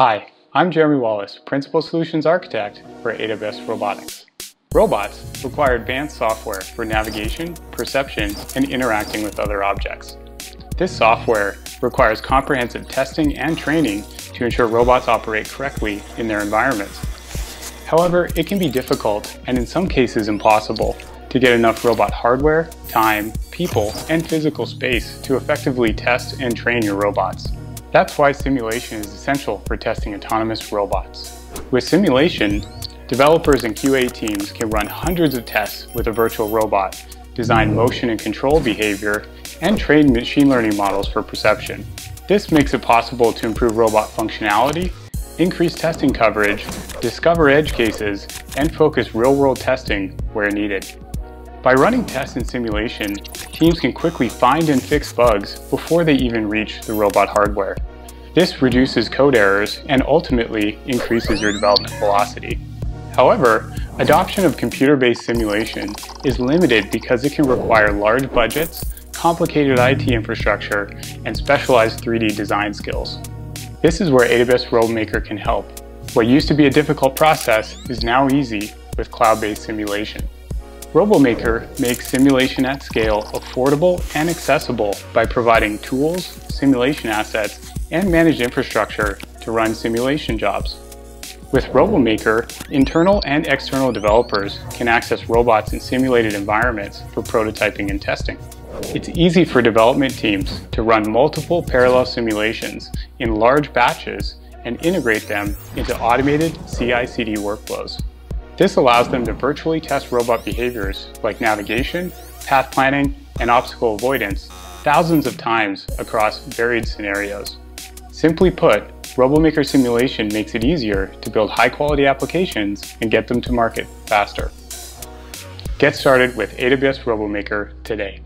Hi, I'm Jeremy Wallace, Principal Solutions Architect for AWS Robotics. Robots require advanced software for navigation, perception, and interacting with other objects. This software requires comprehensive testing and training to ensure robots operate correctly in their environments. However, it can be difficult and in some cases impossible to get enough robot hardware, time, people, and physical space to effectively test and train your robots. That's why simulation is essential for testing autonomous robots. With simulation, developers and QA teams can run hundreds of tests with a virtual robot, design motion and control behavior, and train machine learning models for perception. This makes it possible to improve robot functionality, increase testing coverage, discover edge cases, and focus real-world testing where needed. By running tests and simulation, teams can quickly find and fix bugs before they even reach the robot hardware. This reduces code errors and ultimately increases your development velocity. However, adoption of computer-based simulation is limited because it can require large budgets, complicated IT infrastructure, and specialized 3D design skills. This is where AWS RoboMaker can help. What used to be a difficult process is now easy with cloud-based simulation. RoboMaker makes simulation at scale affordable and accessible by providing tools, simulation assets, and managed infrastructure to run simulation jobs. With RoboMaker, internal and external developers can access robots in simulated environments for prototyping and testing. It's easy for development teams to run multiple parallel simulations in large batches and integrate them into automated CI-CD workflows. This allows them to virtually test robot behaviors like navigation, path planning, and obstacle avoidance thousands of times across varied scenarios. Simply put, RoboMaker Simulation makes it easier to build high-quality applications and get them to market faster. Get started with AWS RoboMaker today.